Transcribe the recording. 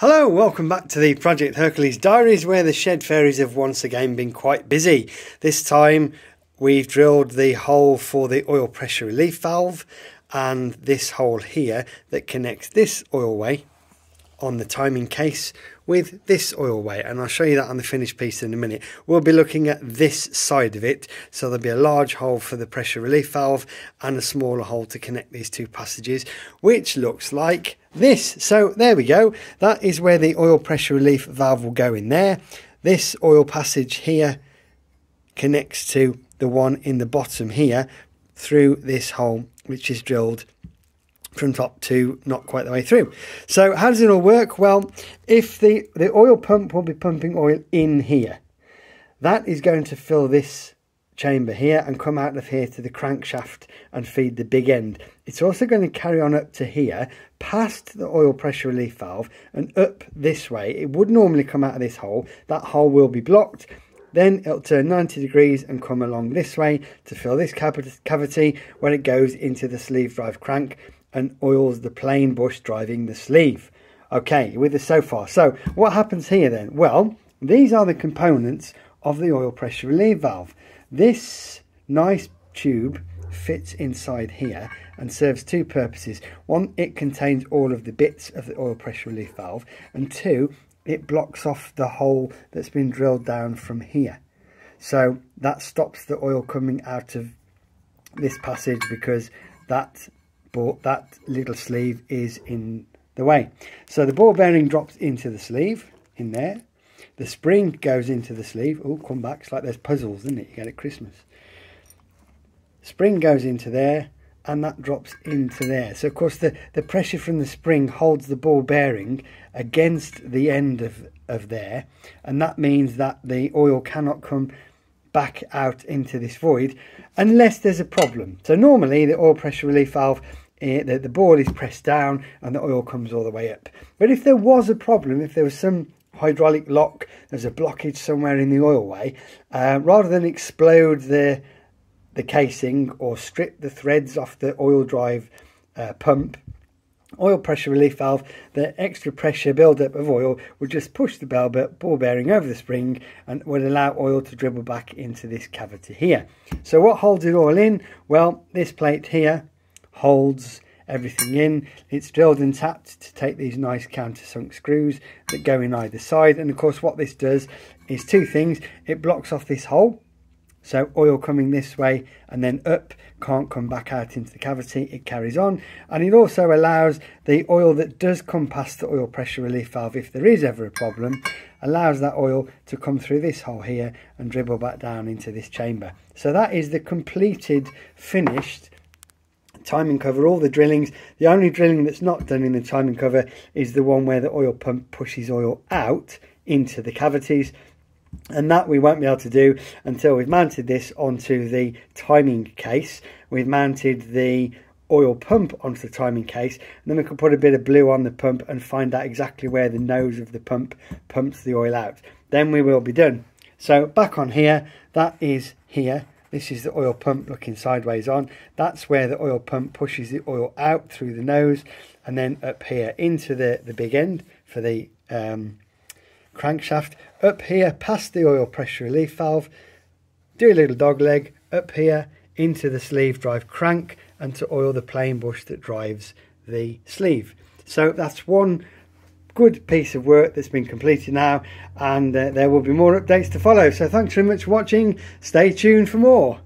Hello, welcome back to the Project Hercules Diaries where the shed fairies have once again been quite busy. This time we've drilled the hole for the oil pressure relief valve and this hole here that connects this oil way on the timing case with this oil way and I'll show you that on the finished piece in a minute. We'll be looking at this side of it so there'll be a large hole for the pressure relief valve and a smaller hole to connect these two passages which looks like this. So there we go. That is where the oil pressure relief valve will go in there. This oil passage here connects to the one in the bottom here through this hole which is drilled from top to not quite the way through. So how does it all work? Well, if the, the oil pump will be pumping oil in here, that is going to fill this chamber here and come out of here to the crankshaft and feed the big end. It's also going to carry on up to here, past the oil pressure relief valve and up this way. It would normally come out of this hole. That hole will be blocked. Then it'll turn 90 degrees and come along this way to fill this cavity when it goes into the sleeve drive crank and oils the plain bush driving the sleeve. Okay, with us so far. So what happens here then? Well, these are the components of the oil pressure relief valve. This nice tube fits inside here and serves two purposes. One, it contains all of the bits of the oil pressure relief valve and two, it blocks off the hole that's been drilled down from here. So that stops the oil coming out of this passage because that but that little sleeve is in the way. So the ball bearing drops into the sleeve in there. The spring goes into the sleeve. Oh, come back. It's like there's puzzles, isn't it? You get at Christmas. Spring goes into there and that drops into there. So, of course, the, the pressure from the spring holds the ball bearing against the end of, of there. And that means that the oil cannot come back out into this void unless there's a problem. So normally the oil pressure relief valve, the, the ball is pressed down and the oil comes all the way up. But if there was a problem, if there was some hydraulic lock, there's a blockage somewhere in the oil way, uh, rather than explode the, the casing or strip the threads off the oil drive uh, pump oil pressure relief valve, the extra pressure buildup of oil would just push the ball bearing over the spring and would allow oil to dribble back into this cavity here. So what holds it all in? Well, this plate here holds everything in. It's drilled and tapped to take these nice countersunk screws that go in either side. And of course what this does is two things. It blocks off this hole so oil coming this way and then up can't come back out into the cavity, it carries on. And it also allows the oil that does come past the oil pressure relief valve, if there is ever a problem, allows that oil to come through this hole here and dribble back down into this chamber. So that is the completed, finished timing cover, all the drillings. The only drilling that's not done in the timing cover is the one where the oil pump pushes oil out into the cavities. And that we won't be able to do until we've mounted this onto the timing case. We've mounted the oil pump onto the timing case. And then we can put a bit of blue on the pump and find out exactly where the nose of the pump pumps the oil out. Then we will be done. So back on here. That is here this is the oil pump looking sideways on. That's where the oil pump pushes the oil out through the nose and then up here into the the big end for the um, crankshaft. Up here past the oil pressure relief valve do a little dog leg up here into the sleeve drive crank and to oil the plain bush that drives the sleeve. So that's one good piece of work that's been completed now and uh, there will be more updates to follow. So thanks very much for watching. Stay tuned for more